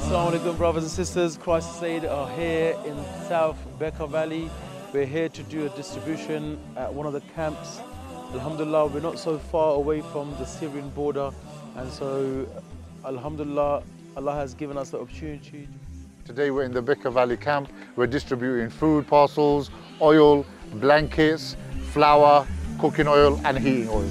Assalamu alaikum brothers and sisters. Crisis Aid are here in South Bekaa Valley. We're here to do a distribution at one of the camps. Alhamdulillah, we're not so far away from the Syrian border and so Alhamdulillah, Allah has given us the opportunity. Today we're in the Bekaa Valley camp. We're distributing food parcels, oil, blankets, flour, cooking oil and heating oil.